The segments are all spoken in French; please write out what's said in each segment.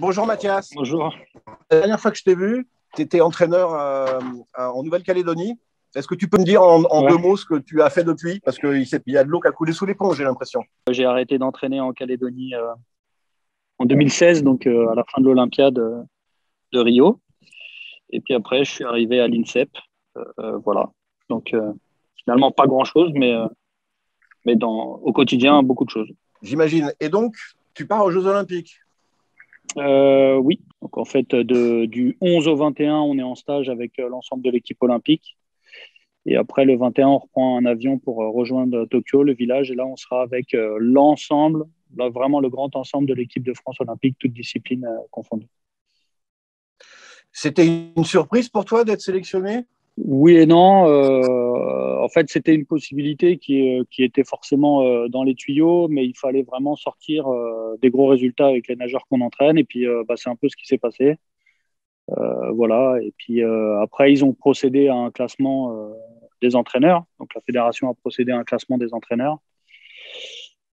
Bonjour Mathias. Bonjour. La dernière fois que je t'ai vu, tu étais entraîneur euh, en Nouvelle-Calédonie. Est-ce que tu peux me dire en, deux mots ce que tu as fait depuis? Parce qu'il y a de l'eau qui a coulé sous les ponts, j'ai l'impression. J'ai arrêté d'entraîner en Calédonie euh, en 2016, donc euh, à la fin de l'Olympiade de Rio. Et puis après, je suis arrivé à l'INSEP. voilà. Donc finalement, pas grand-chose, mais, mais dans, au quotidien, beaucoup de choses. J'imagine. Et donc, tu pars aux Jeux Olympiques euh, Oui. Donc, en fait, de, du 11 au 21, on est en stage avec euh, l'ensemble de l'équipe olympique. Et après, le 21, on reprend un avion pour euh, rejoindre Tokyo, le village. Et là, on sera avec l'ensemble, vraiment le grand ensemble de l'équipe de France olympique, toutes disciplines confondues. C'était une surprise pour toi d'être sélectionné? Oui et non. Euh, en fait, c'était une possibilité qui, qui, était forcément euh, dans les tuyaux, mais il fallait vraiment sortir euh, des gros résultats avec les nageurs qu'on entraîne. Et puis, bah, c'est un peu ce qui s'est passé. voilà. Et puis après, ils ont procédé à un classement des entraîneurs. Donc, la fédération a procédé à un classement des entraîneurs.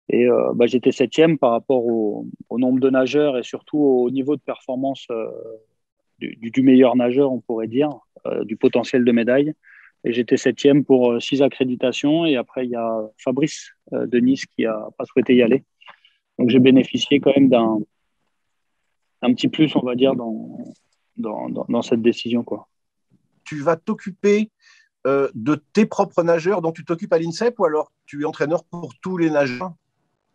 Et bah, j'étais septième par rapport au, nombre de nageurs et surtout au niveau de performance du, meilleur nageur, on pourrait dire, euh, du potentiel de médaille. Et j'étais septième pour euh, six accréditations. Et après, il y a Fabrice euh, de Nice qui n'a pas souhaité y aller. Donc j'ai bénéficié quand même d'un un petit plus, on va dire, dans, dans, dans, cette décision. Quoi. Tu vas t'occuper de tes propres nageurs dont tu t'occupes à l'INSEP ou alors tu es entraîneur pour tous les nageurs?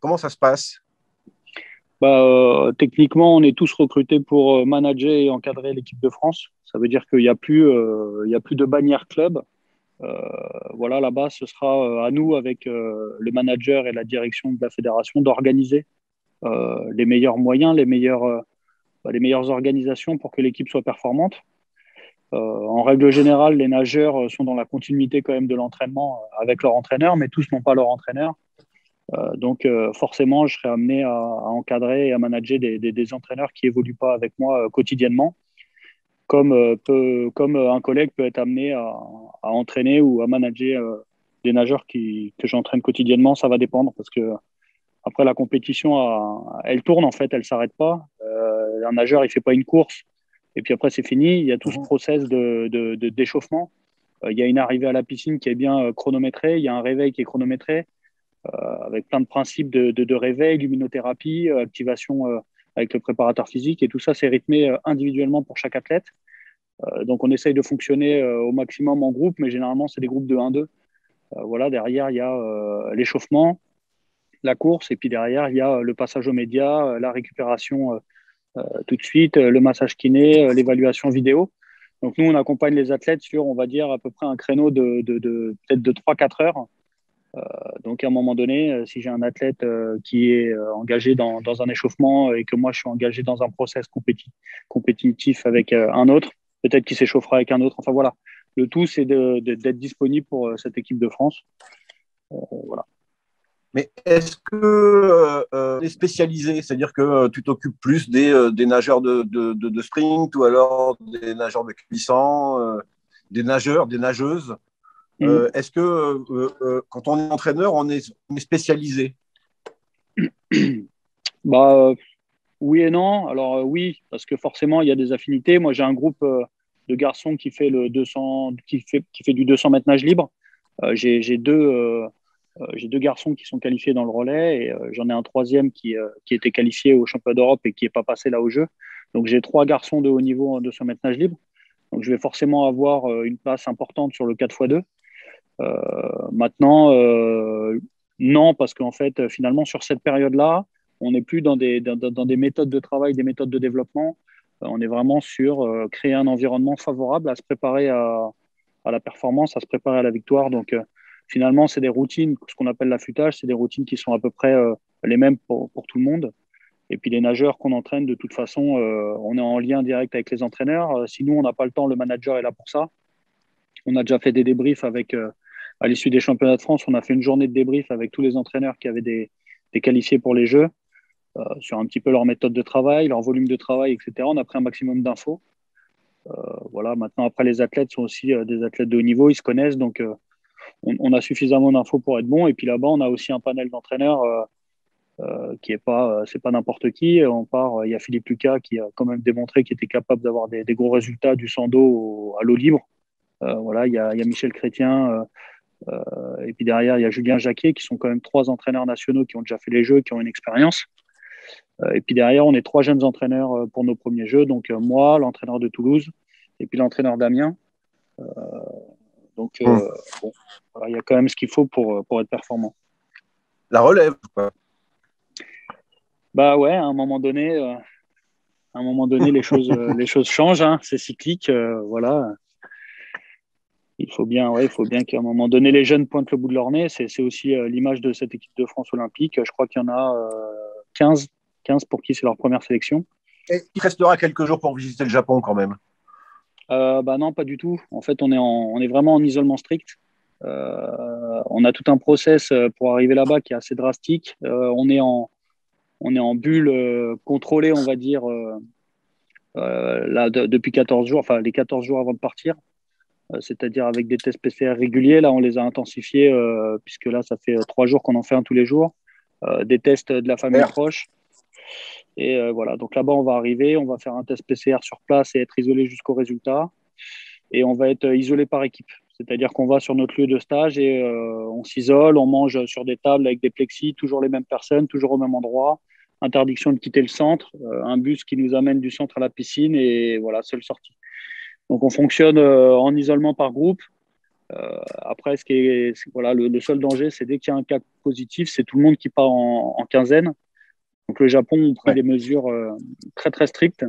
Comment ça se passe? Bah, euh, techniquement, on est tous recrutés pour euh, manager et encadrer l'équipe de France. Ça veut dire qu'il n'y a, plus, euh, a plus de bannière club. voilà, là-bas, ce sera à nous, avec le manager et la direction de la fédération, d'organiser les meilleurs moyens, les bah, les meilleures organisations pour que l'équipe soit performante. en règle générale, les nageurs sont dans la continuité quand même de l'entraînement avec leur entraîneur, mais tous n'ont pas leur entraîneur. Euh, donc euh, forcément, je serai amené à, encadrer et à manager des, entraîneurs qui évoluent pas avec moi euh, quotidiennement, comme, comme un collègue peut être amené à, entraîner ou à manager des nageurs qui, que j'entraîne quotidiennement. Ça va dépendre parce que après la compétition, elle tourne en fait, elle s'arrête pas. un nageur, il fait pas une course et puis après c'est fini. Il y a tout ce process de d'échauffement. il y a une arrivée à la piscine qui est bien chronométrée, il y a un réveil qui est chronométré. Euh, avec plein de principes de, réveil, luminothérapie, euh, activation euh, avec le préparateur physique. Et tout ça, c'est rythmé individuellement pour chaque athlète. donc, on essaye de fonctionner au maximum en groupe, mais généralement, c'est des groupes de 1-2. voilà, derrière, il y a l'échauffement, la course, et puis derrière, il y a le passage aux médias, la récupération tout de suite, le massage kiné, l'évaluation vidéo. Donc, nous, on accompagne les athlètes sur, on va dire, à peu près un créneau de, peut-être de 3-4 heures donc à un moment donné, euh, si j'ai un athlète euh, qui est engagé dans, un échauffement et que moi je suis engagé dans un process compétitif avec un autre, peut-être qu'il s'échauffera avec un autre. Enfin voilà, le tout c'est d'être disponible pour cette équipe de France. voilà. Mais est-ce que tu es spécialisé? C'est-à-dire que tu t'occupes plus des, des nageurs de, de, de, sprint ou alors des nageurs de cuisson, des nageurs, des nageuses? Euh, mm. Est-ce que euh, euh, quand on est entraîneur, on est, spécialisé? Bah, Oui et non. Alors oui, parce que forcément, il y a des affinités. Moi, j'ai un groupe de garçons qui fait, le 200, qui fait, qui fait du 200 mètres nage libre. j'ai deux, j'ai deux garçons qui sont qualifiés dans le relais et j'en ai un troisième qui, qui était qualifié au championnat d'Europe et qui n'est pas passé là au jeu. Donc j'ai trois garçons de haut niveau en 200 mètres nage libre. Donc je vais forcément avoir une place importante sur le 4x2. Euh, maintenant, euh, non, parce qu'en fait, finalement, sur cette période-là, on n'est plus dans des, dans, des méthodes de travail, des méthodes de développement. Euh, on est vraiment sur créer un environnement favorable à se préparer à, à la performance, à se préparer à la victoire. Donc, finalement, c'est des routines, ce qu'on appelle l'affûtage, c'est des routines qui sont à peu près les mêmes pour, pour, tout le monde. Et puis les nageurs qu'on entraîne, de toute façon, on est en lien direct avec les entraîneurs. si nous, on n'a pas le temps, le manager est là pour ça. On a déjà fait des débriefs avec à l'issue des championnats de France, on a fait une journée de débrief avec tous les entraîneurs qui avaient des, qualifiés pour les Jeux, euh, sur un petit peu leur méthode de travail, leur volume de travail, etc. On a pris un maximum d'infos. Euh, voilà, maintenant, après, les athlètes sont aussi euh, des athlètes de haut niveau, ils se connaissent, donc on, a suffisamment d'infos pour être bon. Et puis là-bas, on a aussi un panel d'entraîneurs qui est pas, c'est pas n'importe qui. On part, il y a Philippe Lucas qui a quand même démontré qu'il était capable d'avoir des, gros résultats du sando à l'eau libre. voilà, il y, il y, a, Michel Chrétien, et puis derrière il y a Julien Jacquet, qui sont quand même trois entraîneurs nationaux qui ont déjà fait les jeux, qui ont une expérience. et puis derrière, on est trois jeunes entraîneurs pour nos premiers jeux. Donc moi, l'entraîneur de Toulouse, et puis l'entraîneur Damien. Donc, euh, hum. bon, il y a quand même ce qu'il faut pour, pour être performant. La relève. Bah ouais, à un moment donné, euh, à un moment donné, les choses, euh, les choses changent. Hein, c'est cyclique, voilà. Il faut bien, ouais, il faut bien qu'à un moment donné, les jeunes pointent le bout de leur nez. C'est aussi l'image de cette équipe de France olympique. Je crois qu'il y en a 15, 15 pour qui c'est leur première sélection. Et il restera quelques jours pour visiter le Japon quand même. Euh, bah non, pas du tout. En fait, on est, on est vraiment en isolement strict. Euh, on a tout un process euh, pour arriver là-bas qui est assez drastique. on, est en, on est en bulle contrôlée, on va dire, là, depuis 14 jours, enfin les 14 jours avant de partir. C'est-à-dire avec des tests PCR réguliers. Là, on les a intensifiés puisque là, ça fait trois jours qu'on en fait un tous les jours. des tests de la famille proche. Et euh, voilà, donc là-bas, on va arriver, on va faire un test PCR sur place et être isolé jusqu'au résultat. Et on va être euh, isolé par équipe. C'est-à-dire qu'on va sur notre lieu de stage et euh, on s'isole, on mange sur des tables avec des plexis, toujours les mêmes personnes, toujours au même endroit. Interdiction de quitter le centre, un bus qui nous amène du centre à la piscine et voilà, seule sortie. Donc on fonctionne en isolement par groupe. après, ce qui est, voilà, le, seul danger, c'est dès qu'il y a un cas positif, c'est tout le monde qui part en quinzaine. Donc le Japon prend des mesures euh, très très strictes.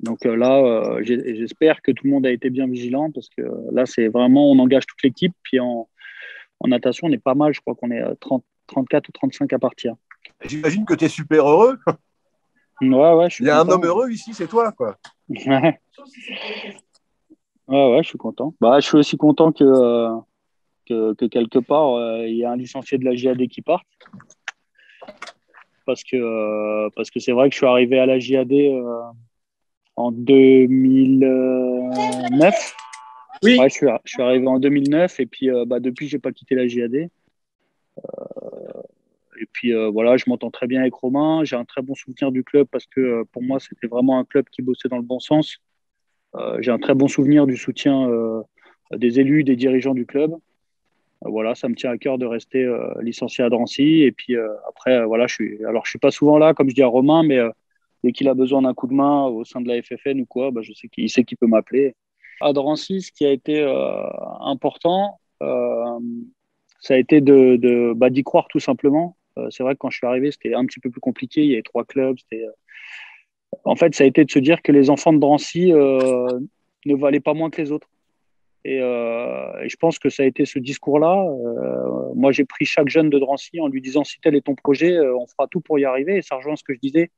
Donc euh, là, euh, j'espère que tout le monde a été bien vigilant parce que là, c'est vraiment, on engage toute l'équipe. Puis en, natation, on est pas mal. Je crois qu'on est 30, 34 ou 35 à partir. J'imagine que tu es super heureux. Ouais, ouais, Il y a un homme heureux ici, c'est toi, quoi. ouais. ouais, je suis content. Bah, je suis aussi content que, que, que quelque part, il y a un licencié de la JAD qui parte parce que euh, parce que c'est vrai que je suis arrivé à la JAD euh, en 2009. Oui. je, suis, je, suis, arrivé en 2009 et puis euh, bah, depuis, j'ai pas quitté la JAD. Et puis voilà, je m'entends très bien avec Romain. J'ai un très bon souvenir du club parce que pour moi, c'était vraiment un club qui bossait dans le bon sens. j'ai un très bon souvenir du soutien des élus, des dirigeants du club. Euh, voilà, ça me tient à cœur de rester euh, licencié à Drancy. Et puis euh, après, voilà, je suis, alors je suis pas souvent là, comme je dis à Romain, mais dès qu'il a besoin d'un coup de main au sein de la FFN ou quoi, bah, je sais qu'il sait qu'il peut m'appeler. À Drancy, ce qui a été important, ça a été de bah, d'y croire tout simplement. C'est vrai que quand je suis arrivé, c'était un petit peu plus compliqué. Il y avait trois clubs. En fait, ça a été de se dire que les enfants de Drancy ne valaient pas moins que les autres. Euh, et, je pense que ça a été ce discours-là. Euh, moi, j'ai pris chaque jeune de Drancy en lui disant si tel est ton projet, euh, on fera tout pour y arriver. Et ça rejoint ce que je disais.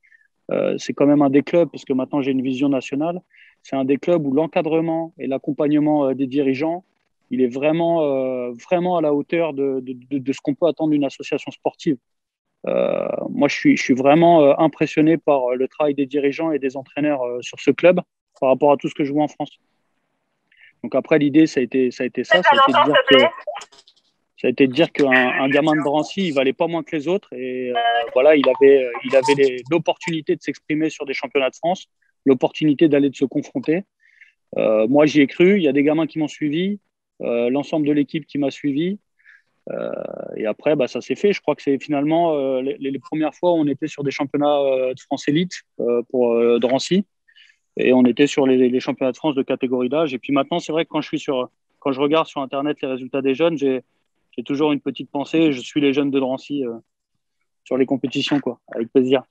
c'est quand même un des clubs, parce que maintenant j'ai une vision nationale. C'est un des clubs où l'encadrement et l'accompagnement des dirigeants, il est vraiment, vraiment à la hauteur de, ce qu'on peut attendre d'une association sportive. Moi, je suis, vraiment impressionné par le travail des dirigeants et des entraîneurs sur ce club par rapport à tout ce que je vois en France. Donc après, l'idée, ça a été ça. A été ça, ça, a été de dire que, ça a été de dire qu'un gamin de Drancy, il valait pas moins que les autres. Et euh, voilà, il avait, il avait l'opportunité de s'exprimer sur des championnats de France, l'opportunité d'aller de se confronter. Euh, moi, j'y ai cru. Il y a des gamins qui m'ont suivi, euh, l'ensemble de l'équipe qui m'a suivi. Et après, bah, ça s'est fait. Je crois que c'est finalement les, les, premières fois où on était sur des championnats de France élite pour Drancy et on était sur les, championnats de France de catégorie d'âge. Et puis maintenant, c'est vrai que quand je, suis sur, quand je regarde sur Internet les résultats des jeunes, j'ai toujours une petite pensée. Je suis les jeunes de Drancy euh, sur les compétitions, quoi, avec plaisir.